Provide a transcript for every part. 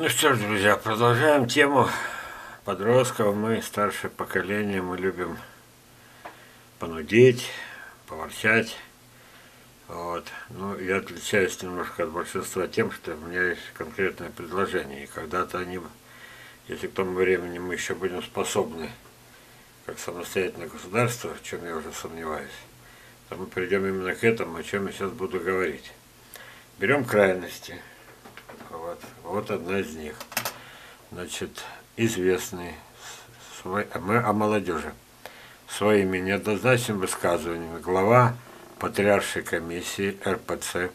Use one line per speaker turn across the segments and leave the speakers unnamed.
Ну что ж, друзья, продолжаем тему подростков. Мы, старшее поколение, мы любим понудеть, поворчать. Вот. Ну, я отличаюсь немножко от большинства тем, что у меня есть конкретное предложение. И когда-то они, если к тому времени мы еще будем способны, как самостоятельное государство, в чем я уже сомневаюсь, то мы придем именно к этому, о чем я сейчас буду говорить. Берем крайности – вот, вот одна из них. Значит, известный свой, мы о молодежи. Своими неоднозначными высказываниями глава Патриаршей комиссии РПЦ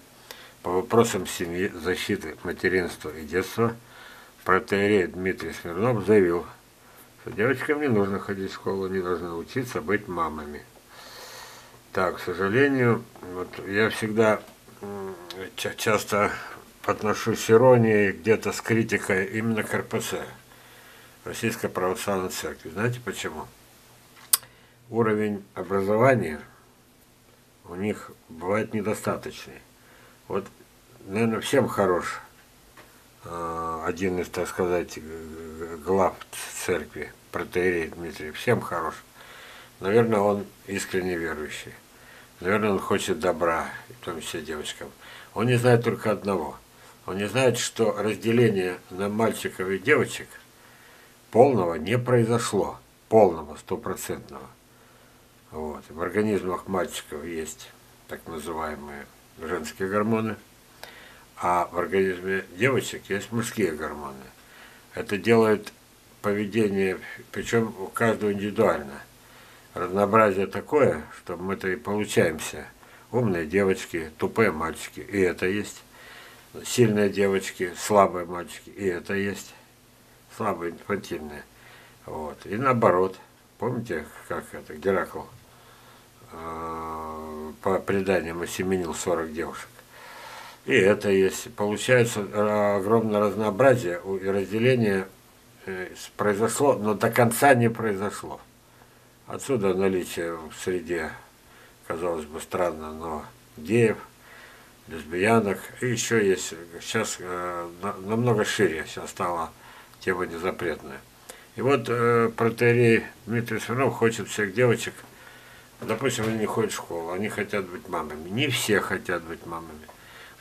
по вопросам семьи, защиты материнства и детства протеерей Дмитрий Смирнов заявил, что девочкам не нужно ходить в школу, они должны учиться быть мамами. Так, к сожалению, вот я всегда часто отношусь с иронией, где-то с критикой именно к РПЦ, Российской Православной Церкви. Знаете почему? Уровень образования у них бывает недостаточный. Вот, наверное, всем хорош э, один из, так сказать, глав церкви, протеерей Дмитрий, всем хорош. Наверное, он искренне верующий. Наверное, он хочет добра, в том числе девочкам. Он не знает только одного – он не знает, что разделение на мальчиков и девочек полного не произошло. Полного, стопроцентного. Вот. В организмах мальчиков есть так называемые женские гормоны, а в организме девочек есть мужские гормоны. Это делает поведение, причем у каждого индивидуально. Разнообразие такое, что мы-то и получаемся. Умные девочки, тупые мальчики, и это есть сильные девочки, слабые мальчики, и это есть. Слабые, инфантильные. Вот. И наоборот. Помните, как это Геракл э, по преданиям осеменил 40 девушек? И это есть. Получается огромное разнообразие и разделение э, произошло, но до конца не произошло. Отсюда наличие в среде, казалось бы, странно, но геев – лесбиянок. И еще есть, сейчас э, намного шире сейчас стала тема незапретная. И вот э, протеерей Дмитрий Смирнов хочет всех девочек, допустим, они не ходят в школу, они хотят быть мамами. Не все хотят быть мамами.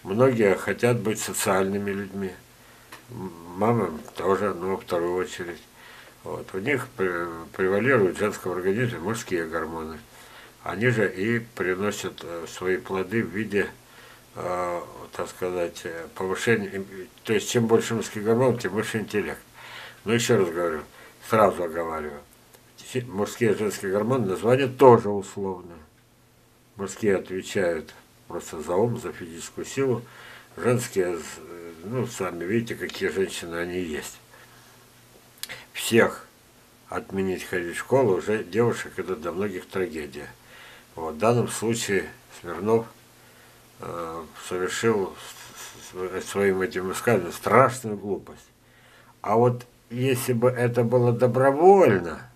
Многие хотят быть социальными людьми. Мамам тоже, но во вторую очередь. Вот. У них превалируют в женском организме мужские гормоны. Они же и приносят э, свои плоды в виде э, так сказать, повышение, то есть чем больше мужских гормонов, тем больше интеллект. Но еще раз говорю, сразу оговариваю, мужские и женские гормоны, название тоже условно. Мужские отвечают просто за ум, за физическую силу, женские, ну, сами видите, какие женщины они есть. Всех отменить ходить в школу уже девушек это для многих трагедия. Вот, в данном случае Смирнов – Э, совершил своим этим высказыванием страшную глупость. А вот если бы это было добровольно,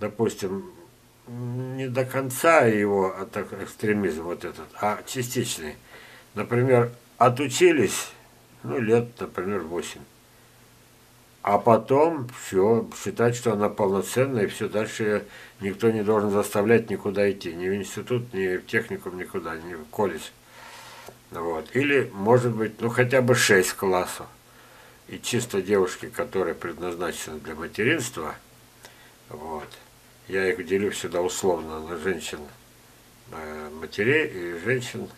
допустим, не до конца его экстремизм вот этот, а частичный. Например, отучились, ну, лет, например, 8. А потом все, считать, что она полноценная, и все дальше никто не должен заставлять никуда идти, ни в институт, ни в техникум, никуда, ни в колледж. Вот. Или, может быть, ну хотя бы 6 классов. И чисто девушки, которые предназначены для материнства, вот, я их делю всегда условно на женщин э, матерей и женщин,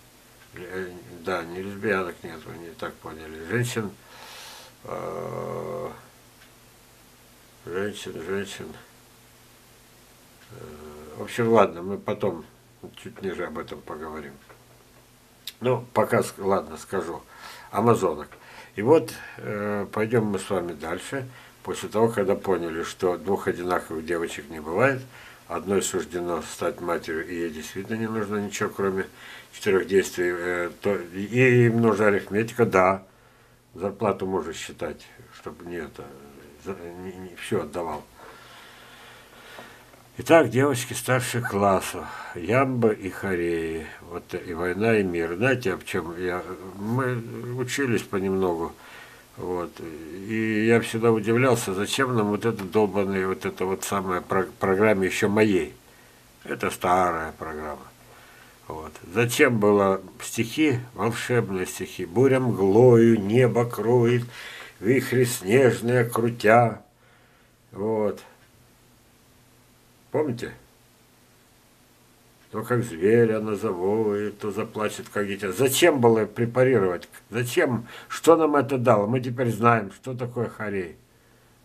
э, да, не лесбиянок нет, вы не так поняли, женщин, э, женщин, женщин. Э, в общем, ладно, мы потом чуть ниже об этом поговорим. Ну, пока, ладно, скажу. Амазонок. И вот э, пойдем мы с вами дальше. После того, когда поняли, что двух одинаковых девочек не бывает, одной суждено стать матерью, и ей действительно не нужно ничего, кроме четырех действий, э, то, и им нужна арифметика, да, зарплату можно считать, чтобы не это, не, не, все отдавал. Итак, девочки старших классов, Ямба и Хореи, вот и война, и мир. Знаете, об чем я? Мы учились понемногу. Вот. И я всегда удивлялся, зачем нам вот это долбанная, вот эта вот самая про программа еще моей. Это старая программа. Вот. Зачем было стихи, волшебные стихи? Буря мглою, небо кроет, вихри снежные крутя. Вот. Помните? То как зверь она завоет, то заплачет, как дитя. Зачем было препарировать? Зачем? Что нам это дало? Мы теперь знаем, что такое хорей.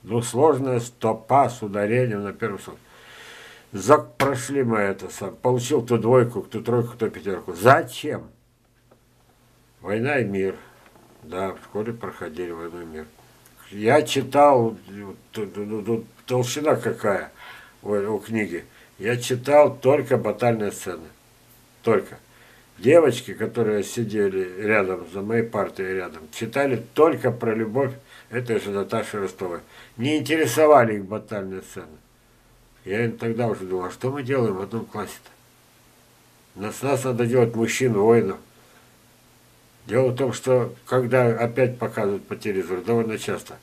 Двусложная стопа с ударением на первый слог. За, прошли мы это. Получил ту двойку, ту тройку, ту пятерку. Зачем? Война и мир. Да, в школе проходили войну мир. Я читал, толщина какая у, книги. Я читал только батальные сцены. Только. Девочки, которые сидели рядом, за моей партией рядом, читали только про любовь этой же Наташи Ростовой. Не интересовали их батальные сцены. Я тогда уже думал, а что мы делаем в одном классе-то? Нас, нас надо делать мужчин, воинов. Дело в том, что когда опять показывают по телевизору, довольно часто,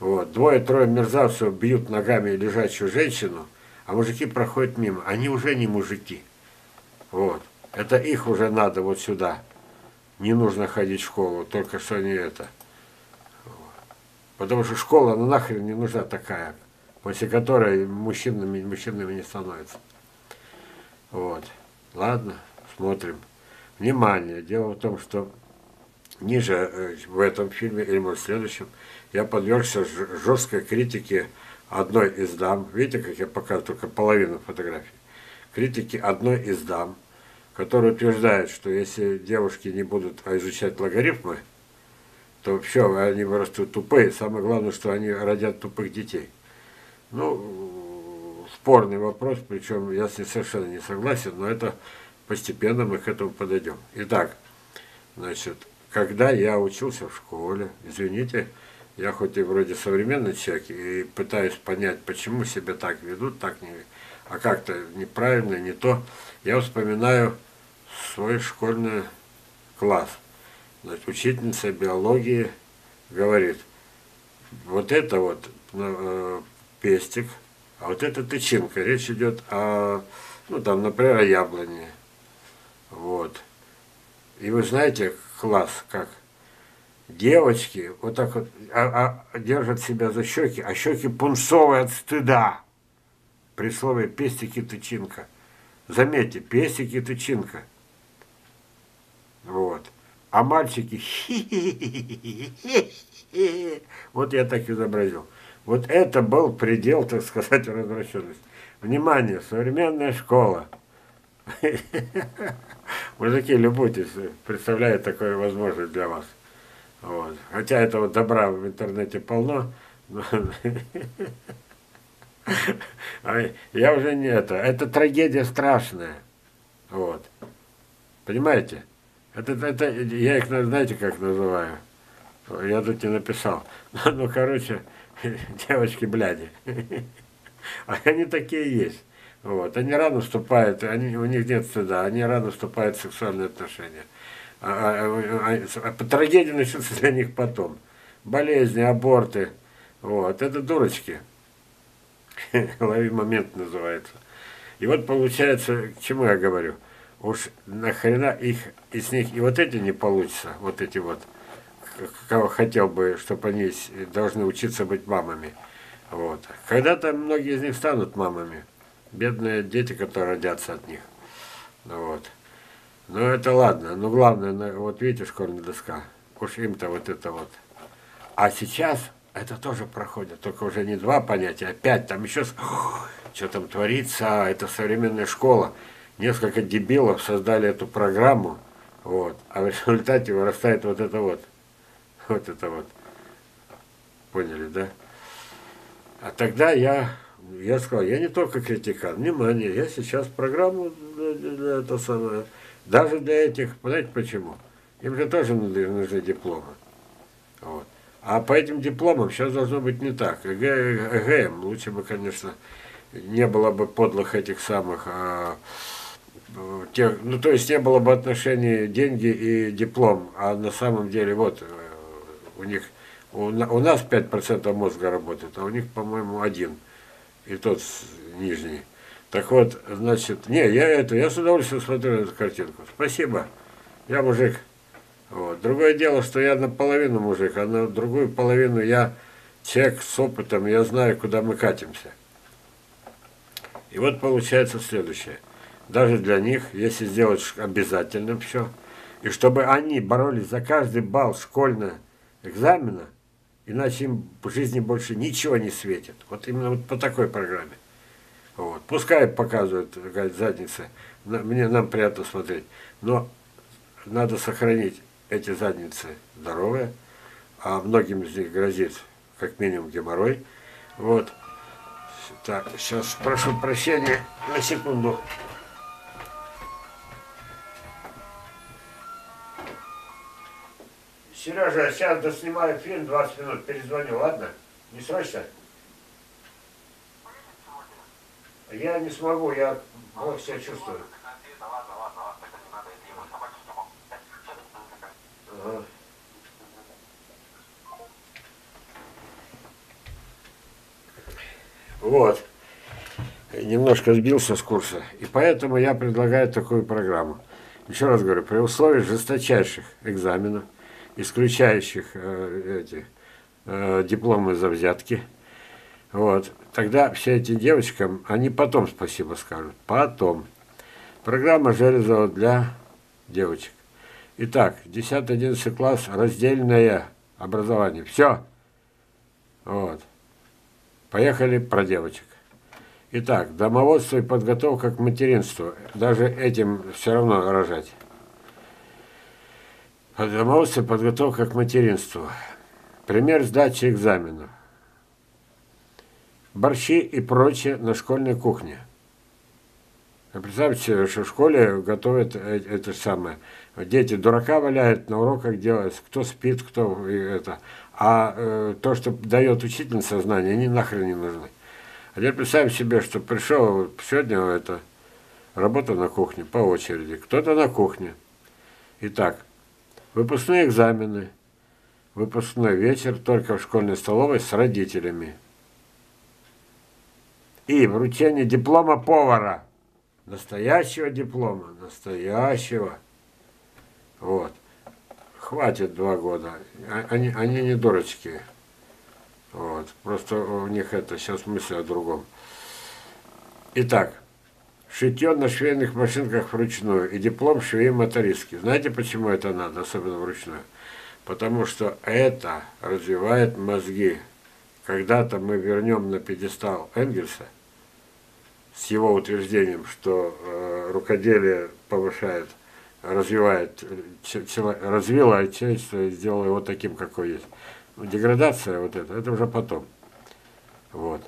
вот, двое-трое мерзавцев бьют ногами лежачую женщину, а мужики проходят мимо. Они уже не мужики. Вот. Это их уже надо вот сюда. Не нужно ходить в школу, только что не это. Потому что школа, ну нахрен не нужна такая, после которой мужчинами, мужчинами не становится. Вот. Ладно, смотрим. Внимание! Дело в том, что ниже э, в этом фильме, или в следующем, я подвергся жесткой критике одной из дам, видите, как я показываю только половину фотографии, критики одной из дам, которая утверждает, что если девушки не будут изучать логарифмы, то все, они вырастут тупые. Самое главное, что они родят тупых детей. Ну, спорный вопрос, причем я с ним совершенно не согласен, но это постепенно мы к этому подойдем. Итак, значит, когда я учился в школе, извините, я хоть и вроде современный человек, и пытаюсь понять, почему себя так ведут, так не, а как-то неправильно, не то, я вспоминаю свой школьный класс. Значит, учительница биологии говорит, вот это вот э, пестик, а вот это тычинка. Речь идет о, ну там, например, о яблоне. Вот. И вы знаете, класс как? девочки вот так вот а, а, держат себя за щеки, а щеки пунцовые от стыда. При слове пестики тычинка. Заметьте, пестики тычинка. Вот. А мальчики вот я так изобразил. Вот это был предел, так сказать, развращенности. Внимание, современная школа. Мужики, любуйтесь, представляет такое возможность для вас. Вот. Хотя этого добра в интернете полно. Я уже не это. Это трагедия страшная. Вот. Понимаете? Это, это, я их, знаете, как называю? Я тут не написал. Ну, короче, девочки бляди. А они такие есть. Вот. Они рано вступают, они, у них нет стыда, они рано вступают в сексуальные отношения. А, а, а, а трагедия начнется для них потом. Болезни, аборты. Вот, это дурочки. Лови момент называется. И вот получается, к чему я говорю? Уж нахрена их из них и вот эти не получится, вот эти вот, кого хотел бы, чтобы они должны учиться быть мамами. Вот. Когда-то многие из них станут мамами. Бедные дети, которые родятся от них. Вот. Ну это ладно, но главное, вот видите, школьная доска, уж им-то вот это вот. А сейчас это тоже проходит, только уже не два понятия, а пять, там еще, что там творится, это современная школа. Несколько дебилов создали эту программу, вот, а в результате вырастает вот это вот, вот это вот. Поняли, да? А тогда я, я сказал, я не только критикан, внимание, я сейчас программу, это самое, даже для этих, знаете почему? Им же тоже нужны дипломы. Вот. А по этим дипломам сейчас должно быть не так. ЭГМ, лучше бы, конечно, не было бы подлых этих самых, а, тех, ну то есть не было бы отношений деньги и диплом, а на самом деле вот э, у них У, у нас 5% мозга работает, а у них, по-моему, один. И тот нижний. Так вот, значит, не, я это, я с удовольствием смотрю эту картинку. Спасибо. Я мужик. Вот. Другое дело, что я наполовину мужик, а на другую половину я человек с опытом, я знаю, куда мы катимся. И вот получается следующее. Даже для них, если сделать обязательным все, и чтобы они боролись за каждый балл школьного экзамена, иначе им в жизни больше ничего не светит. Вот именно вот по такой программе. Вот. Пускай показывают говорит, задницы, мне нам приятно смотреть, но надо сохранить эти задницы здоровые, а многим из них грозит как минимум геморрой. Вот. Так, сейчас прошу прощения на секунду. Сережа, я сейчас доснимаю фильм 20 минут, перезвоню, ладно? Не срочно? Я не смогу, я плохо себя чувствую. Вот. Немножко сбился с курса. И поэтому я предлагаю такую программу. Еще раз говорю, при условии жесточайших экзаменов, исключающих э, эти э, дипломы за взятки, вот, тогда все эти девочкам, они потом спасибо скажут. Потом. Программа Железова для девочек. Итак, 10-11 класс, раздельное образование. Все. Вот. Поехали про девочек. Итак, домоводство и подготовка к материнству. Даже этим все равно рожать. И подготовка к материнству. Пример сдачи экзаменов. Борщи и прочее на школьной кухне. Представьте что в школе готовят э, это самое. Дети дурака валяют, на уроках делают, кто спит, кто это. А э, то, что дает учительница знания, они нахрен не нужны. А теперь представим себе, что пришел сегодня это работа на кухне по очереди. Кто-то на кухне. Итак, выпускные экзамены, выпускной вечер только в школьной столовой с родителями. И вручение диплома повара. Настоящего диплома, настоящего. Вот. Хватит два года. А, они, они не дурочки. Вот. Просто у них это сейчас мысль о другом. Итак, шитье на швейных машинках вручную и диплом швеи-мотористки. Знаете, почему это надо, особенно вручную? Потому что это развивает мозги. Когда-то мы вернем на пьедестал Энгельса с его утверждением, что э, рукоделие повышает развивает, развила человечество и сделала его таким, какой есть. Ну, деградация вот это, это уже потом. Вот.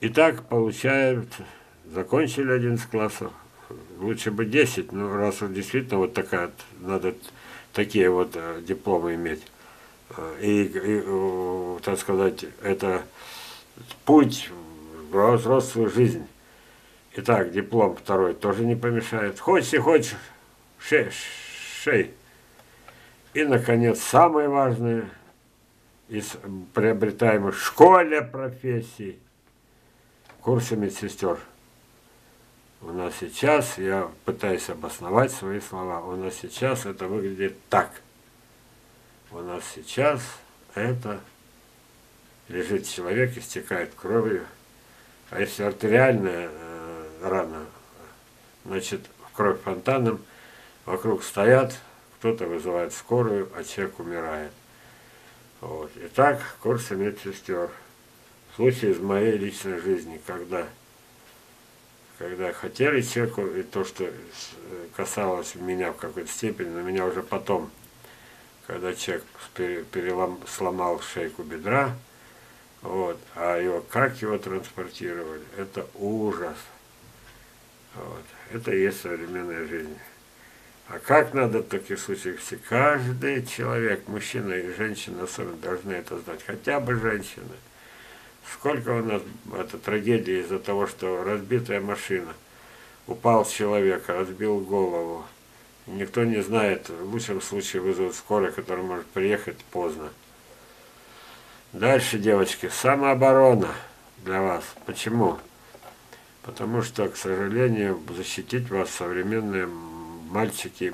Итак, получают, закончили 11 классов, лучше бы 10, но раз вот действительно вот такая, надо такие вот э, дипломы иметь. Э, и, и, так сказать, это путь в взрослую жизнь. Итак, диплом второй тоже не помешает. Хочешь и хочешь, шей, шей. И, наконец, самое важное из приобретаемых в школе профессий – курсы медсестер. У нас сейчас, я пытаюсь обосновать свои слова, у нас сейчас это выглядит так. У нас сейчас это лежит человек, истекает кровью, а если артериальная рана, значит, кровь фонтаном, вокруг стоят, кто-то вызывает скорую, а человек умирает. Вот. Итак, курсы медсестер. Случай из моей личной жизни, когда, когда хотели человеку, и то, что касалось меня в какой-то степени, но меня уже потом, когда человек перелом, сломал шейку бедра, вот, а его, как его транспортировали, это ужас. Вот. Это и есть современная жизнь. А как надо в таких случаях? Все, каждый человек, мужчина и женщина особенно, должны это знать. Хотя бы женщины. Сколько у нас это трагедии из-за того, что разбитая машина, упал человек, разбил голову, Никто не знает, в лучшем случае вызовут скорую, которая может приехать поздно. Дальше, девочки, самооборона для вас. Почему? Потому что, к сожалению, защитить вас современные мальчики,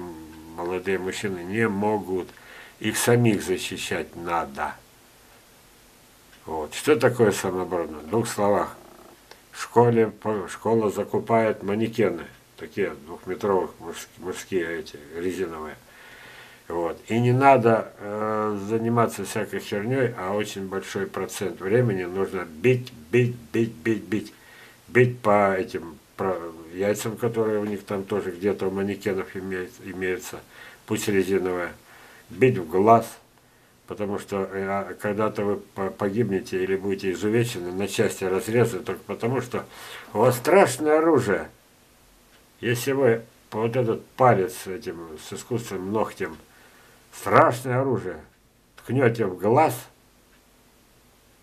молодые мужчины не могут. Их самих защищать надо. Вот. Что такое самооборона? В двух словах. В школе, школа закупает манекены, такие двухметровых мужские, мужские эти, резиновые. Вот. И не надо э, заниматься всякой херней, а очень большой процент времени нужно бить, бить, бить, бить, бить. Бить по этим по яйцам, которые у них там тоже где-то у манекенов имеют, имеются, пусть резиновая. Бить в глаз, потому что э, когда-то вы погибнете или будете изувечены, на части разрезаны, только потому что у вас страшное оружие. Если вы вот этот палец этим с искусственным ногтем страшное оружие, ткнете в глаз,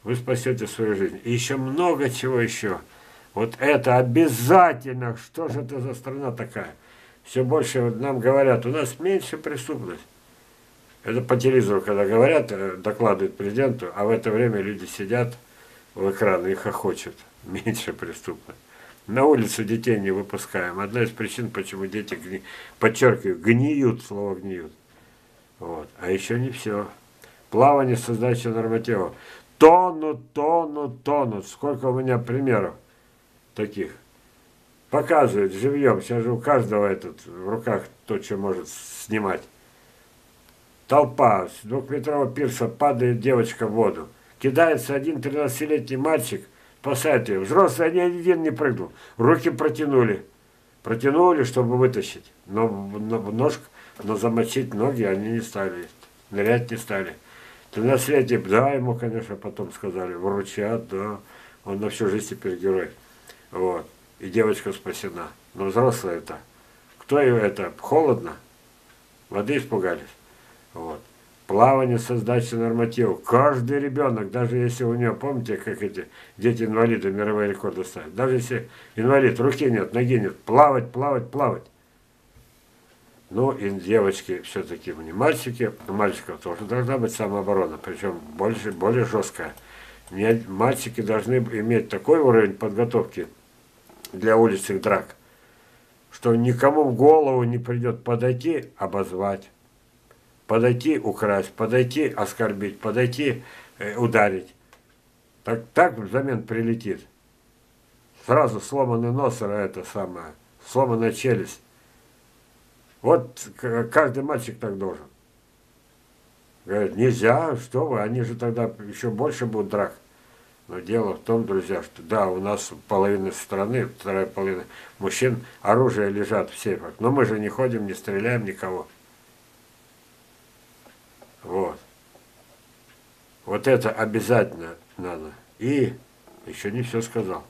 вы спасете свою жизнь. И еще много чего еще. Вот это обязательно. Что же это за страна такая? Все больше нам говорят, у нас меньше преступность. Это по телевизору, когда говорят, э, докладывают президенту, а в это время люди сидят в экраны и хохочут. Меньше преступность. На улицу детей не выпускаем. Одна из причин, почему дети, гни... подчеркиваю, гниют, слово гниют. Вот. А еще не все. Плавание с сдачей нормативов. Тонут, тонут, тонут. Сколько у меня примеров таких. Показывают живьем. Сейчас же у каждого этот в руках то, что может снимать. Толпа. С двухметрового пирса падает девочка в воду. Кидается один 13-летний мальчик, спасает ее. Взрослый ни один не прыгнул. Руки протянули. Протянули, чтобы вытащить. Но, но ножка но замочить ноги они не стали, нырять не стали. 13-летний, да, ему, конечно, потом сказали, вручат, да, он на всю жизнь теперь герой. Вот. И девочка спасена. Но взрослая это. Кто ее это? Холодно? Воды испугались. Вот. Плавание со сдачей нормативов. Каждый ребенок, даже если у него, помните, как эти дети-инвалиды мировые рекорды ставят, даже если инвалид, руки нет, ноги нет, плавать, плавать, плавать. Ну и девочки все-таки не мальчики, у мальчиков тоже должна быть самооборона, причем больше, более жесткая. Не, мальчики должны иметь такой уровень подготовки для уличных драк, что никому в голову не придет подойти, обозвать, подойти, украсть, подойти, оскорбить, подойти, э, ударить. Так, так взамен прилетит. Сразу сломанный нос, а это самое, сломанная челюсть. Вот каждый мальчик так должен. Говорит, нельзя, что вы, они же тогда еще больше будут драк. Но дело в том, друзья, что да, у нас половина страны, вторая половина мужчин, оружие лежат в сейфах. Но мы же не ходим, не стреляем никого. Вот. Вот это обязательно надо. И еще не все сказал.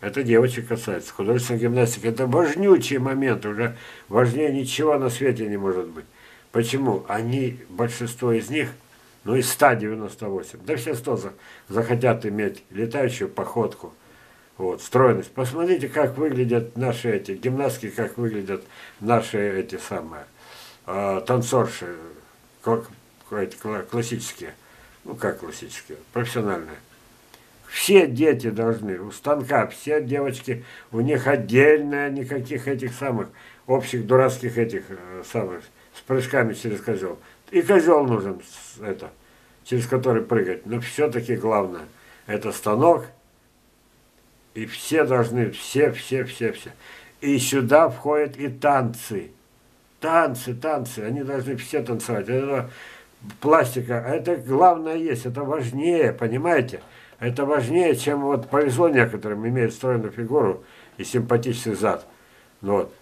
Это девочек касается. Художественная гимнастика – это важнючий момент, уже важнее ничего на свете не может быть. Почему? Они, большинство из них, ну из 198, да все 100 захотят иметь летающую походку, вот, стройность. Посмотрите, как выглядят наши эти гимнастки, как выглядят наши эти самые э, танцорши, как, классические, ну как классические, профессиональные. Все дети должны, у станка, все девочки, у них отдельно никаких этих самых общих дурацких этих э, самых с прыжками через козел. И козел нужен, это, через который прыгать. Но все-таки главное, это станок, и все должны, все, все, все, все. И сюда входят и танцы. Танцы, танцы, они должны все танцевать. Это пластика, а это главное есть, это важнее, понимаете? Это важнее, чем вот повезло некоторым, имеют стройную фигуру и симпатичный зад. Ну, вот.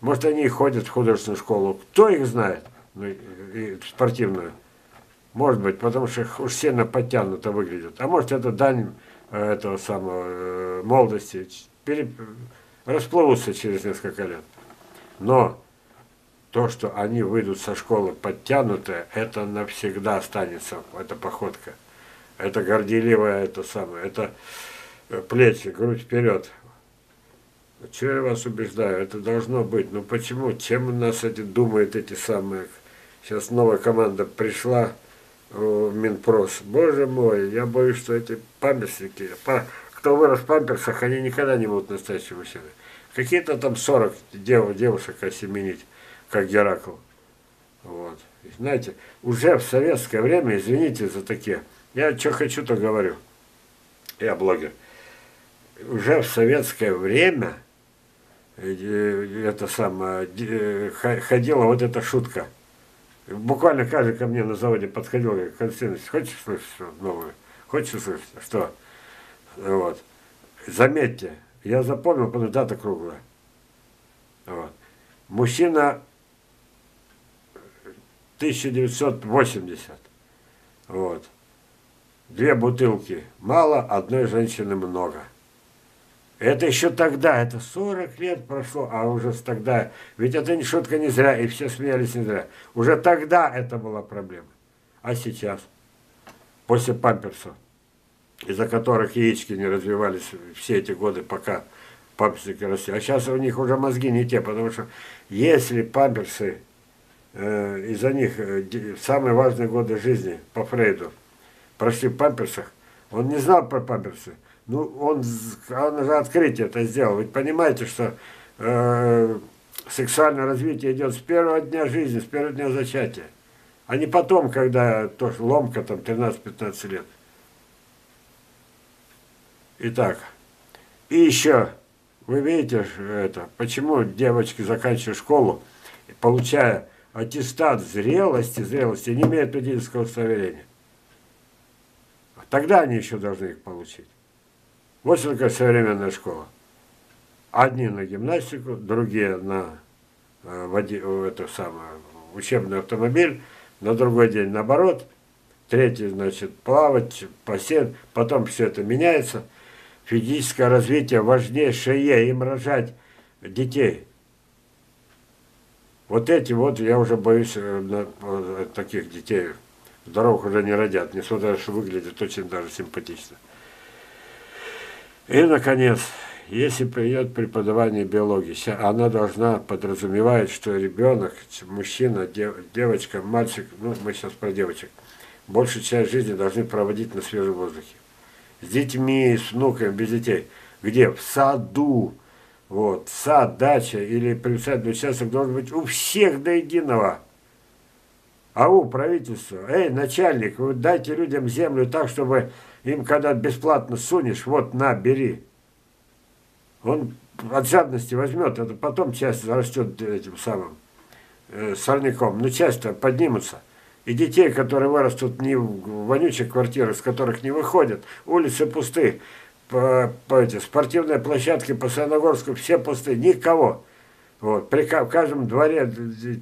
Может, они и ходят в художественную школу. Кто их знает? Ну, и, спортивную. Может быть, потому что уж сильно подтянуто выглядят. А может, это дань э, этого самого э, молодости. Пере, расплывутся через несколько лет. Но то, что они выйдут со школы подтянутые, это навсегда останется, эта походка это горделивое, это самое, это э, плечи, грудь вперед. Чего я вас убеждаю? Это должно быть. Ну почему? Чем у нас эти думают эти самые? Сейчас новая команда пришла в Минпрос. Боже мой, я боюсь, что эти памперсники, кто вырос в памперсах, они никогда не будут настоящими мужчинами. Какие-то там 40 дев, девушек осеменить, как Геракл. Вот. знаете, уже в советское время, извините за такие, я что хочу, то говорю. Я блогер. Уже в советское время э, это самое, э, ходила вот эта шутка. Буквально каждый ко мне на заводе подходил, говорит, Константин, хочешь слышать что новое? Хочешь услышать? Что? Вот. Заметьте, я запомнил, потому дата круглая. Вот. Мужчина 1980. Вот. Две бутылки мало, одной женщины много. Это еще тогда, это 40 лет прошло, а уже тогда, ведь это не шутка не зря, и все смеялись не зря. Уже тогда это была проблема. А сейчас, после памперсов, из-за которых яички не развивались все эти годы, пока памперсики росли. А сейчас у них уже мозги не те, потому что если памперсы, из-за них э, самые важные годы жизни по Фрейду прошли в памперсах, он не знал про памперсы, ну, он, он же открытие это сделал. Ведь понимаете, что э, сексуальное развитие идет с первого дня жизни, с первого дня зачатия. А не потом, когда тоже ломка, там, 13-15 лет. Итак, и еще, вы видите, это, почему девочки заканчивают школу, получая аттестат зрелости, зрелости, не имеют родительского удостоверения. Тогда они еще должны их получить. Вот такое современная школа. Одни на гимнастику, другие на э, води, это самое, учебный автомобиль, на другой день наоборот, третий, значит, плавать, бассейн, потом все это меняется. Физическое развитие важнейшее, им рожать детей. Вот эти вот, я уже боюсь, э, таких детей здоровых уже не родят, несмотря на то, что выглядят очень даже симпатично. И, наконец, если придет преподавание биологии, она должна подразумевать, что ребенок, мужчина, дев, девочка, мальчик, ну, мы сейчас про девочек, большую часть жизни должны проводить на свежем воздухе. С детьми, с внуками, без детей. Где? В саду. Вот, сад, дача или приусадебный участок должен быть у всех до единого. А у правительства, эй, начальник, вы дайте людям землю так, чтобы им когда бесплатно сунешь, вот на, бери. Он от жадности возьмет, это потом часть растет этим самым э, сорняком, но часто поднимутся. И детей, которые вырастут не в вонючих квартирах, с которых не выходят, улицы пусты, по, по эти, спортивные площадки по Саяногорску все пусты, никого. Вот, при в каждом дворе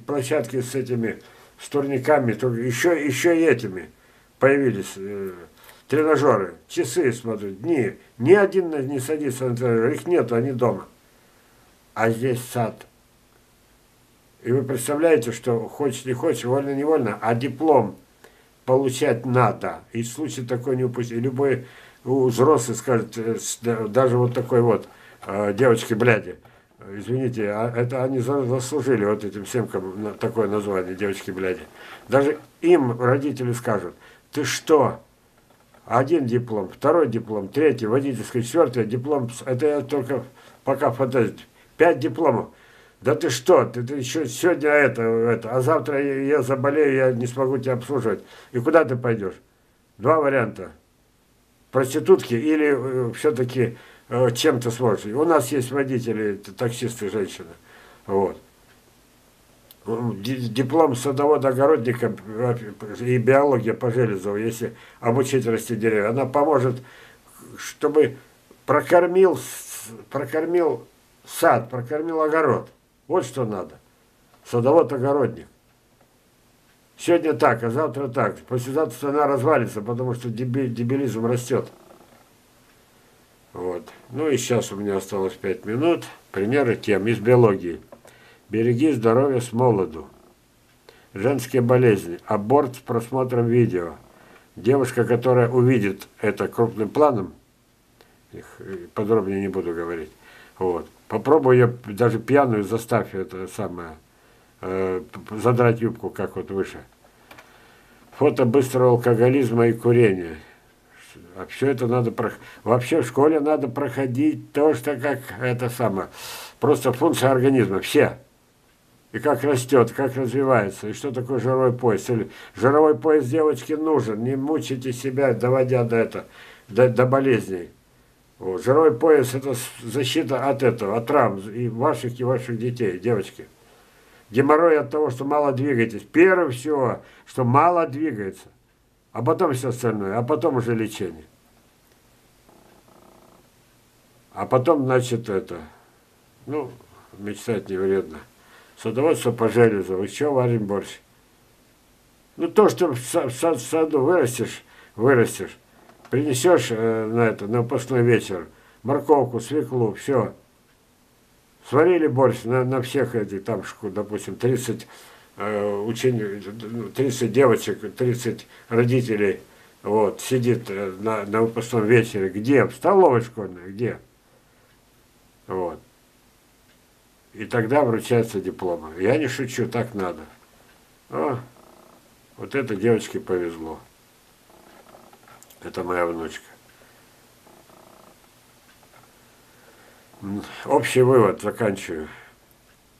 площадки с этими с турниками, еще, еще и этими появились. Э, тренажеры, часы смотрю, дни. Ни один не садится на тренажер, их нет, они дома. А здесь сад. И вы представляете, что хочешь не хочешь, вольно-невольно, а диплом получать надо. И в случае такой не упустить. любой взрослый скажет, э, даже вот такой вот э, девочки бляди, извините, а это они заслужили вот этим всем такое название, девочки бляди. Даже им родители скажут, ты что, один диплом, второй диплом, третий, водительский, четвертый диплом, это я только пока фантазию. Пять дипломов. Да ты что, ты, ты еще сегодня это, это, а завтра я, я заболею, я не смогу тебя обслуживать. И куда ты пойдешь? Два варианта. Проститутки или э, все-таки э, чем-то сможешь. У нас есть водители, таксисты, женщины. Вот диплом садовода-огородника и биология по Железову, если обучить расти деревья, она поможет, чтобы прокормил, прокормил сад, прокормил огород. Вот что надо. Садовод-огородник. Сегодня так, а завтра так. Послезавтра она развалится, потому что дебилизм растет. Вот. Ну и сейчас у меня осталось 5 минут. Примеры тем из биологии. Береги здоровье с молоду. Женские болезни. Аборт с просмотром видео. Девушка, которая увидит это крупным планом, их подробнее не буду говорить, вот, Попробуй ее даже пьяную заставь это самое, э, задрать юбку, как вот выше. Фото быстрого алкоголизма и курения. А все это надо проходить. Вообще в школе надо проходить то, что как это самое. Просто функция организма. Все. И как растет, как развивается, и что такое жировой пояс. Или жировой пояс девочке нужен. Не мучайте себя, доводя до этого, до, до болезней. Вот. Жировой пояс это защита от этого, от травм и ваших, и ваших детей, девочки. Геморрой от того, что мало двигаетесь. Первое всего, что мало двигается. А потом все остальное, а потом уже лечение. А потом, значит, это, ну, мечтать не вредно. Садоводство по железу, еще варим борщ. Ну, то, что в саду вырастешь, вырастешь, принесешь э, на это, на выпускной вечер, морковку, свеклу, все. Сварили борщ на, на всех этих, там, допустим, 30 э, учеников, 30 девочек, 30 родителей, вот, сидит э, на, на выпускном вечере. Где? В столовой школьной, где? Вот. И тогда вручаются дипломы. Я не шучу, так надо. О, вот это девочке повезло. Это моя внучка. Общий вывод, заканчиваю.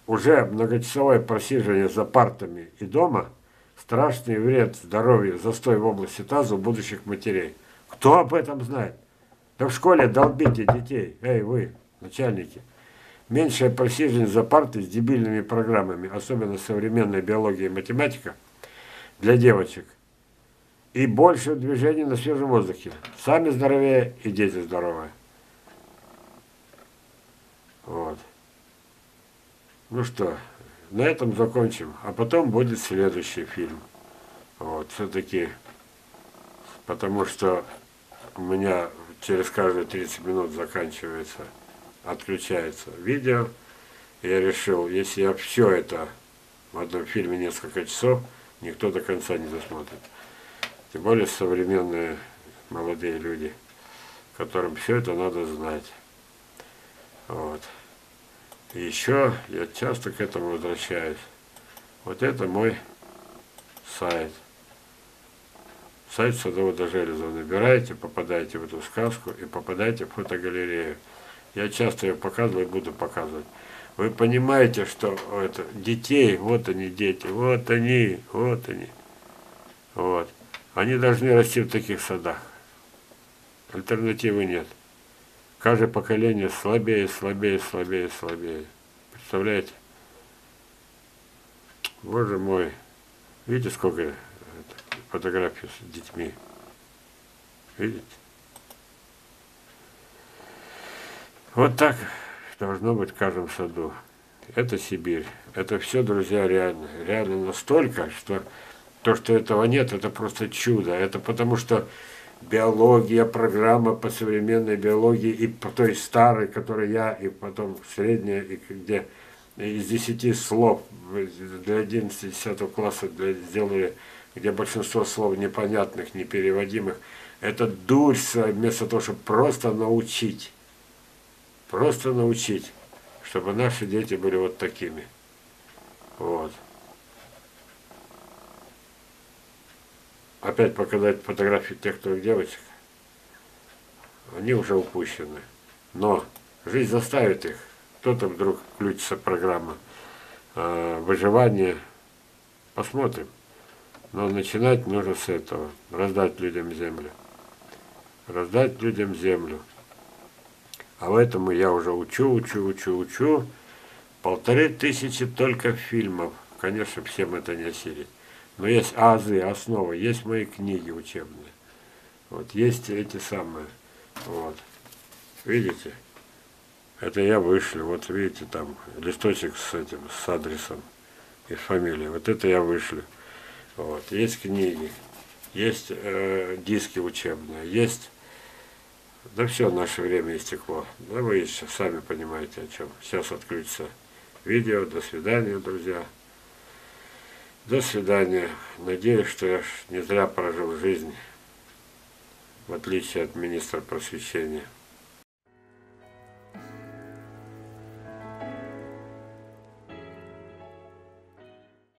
Уже многочасовое просиживание за партами и дома – страшный вред здоровью, застой в области таза у будущих матерей. Кто об этом знает? Да в школе долбите детей, эй вы, начальники. Меньшее просиживание за партой с дебильными программами, особенно современная биология и математика, для девочек. И больше движений на свежем воздухе. Сами здоровее и дети здоровые. Вот. Ну что, на этом закончим. А потом будет следующий фильм. Вот, все-таки, потому что у меня через каждые 30 минут заканчивается отключается видео. Я решил, если я все это в одном фильме несколько часов, никто до конца не досмотрит. Тем более современные молодые люди, которым все это надо знать. Вот. И еще я часто к этому возвращаюсь. Вот это мой сайт. Сайт садовода Железа. Набираете, попадаете в эту сказку и попадаете в фотогалерею. Я часто ее показываю и буду показывать. Вы понимаете, что это детей, вот они дети, вот они, вот они. Вот. Они должны расти в таких садах. Альтернативы нет. Каждое поколение слабее, слабее, слабее, слабее. Представляете? Боже мой. Видите, сколько фотографий с детьми? Видите? Вот так должно быть в каждом саду. Это Сибирь. Это все, друзья, реально. Реально настолько, что то, что этого нет, это просто чудо. Это потому что биология, программа по современной биологии и по той старой, которой я, и потом средняя, и где из 10 слов для 11-10 класса для, сделали, где большинство слов непонятных, непереводимых, это дурь вместо того, чтобы просто научить. Просто научить, чтобы наши дети были вот такими. Вот. Опять показать фотографии тех трех девочек. Они уже упущены. Но жизнь заставит их. Кто-то вдруг включится программа э, выживания. Посмотрим. Но начинать нужно с этого. Раздать людям землю. Раздать людям землю. А в этом я уже учу, учу, учу, учу. Полторы тысячи только фильмов. Конечно, всем это не осилить. Но есть азы, основы, есть мои книги учебные. Вот, есть эти самые. Вот. Видите? Это я вышлю. Вот видите, там листочек с этим, с адресом и фамилией. Вот это я вышлю. Вот. Есть книги, есть э, диски учебные, есть да все, наше время истекло. Да вы еще сами понимаете о чем. Сейчас отключится видео. До свидания, друзья. До свидания. Надеюсь, что я не зря прожил жизнь, в отличие от министра просвещения.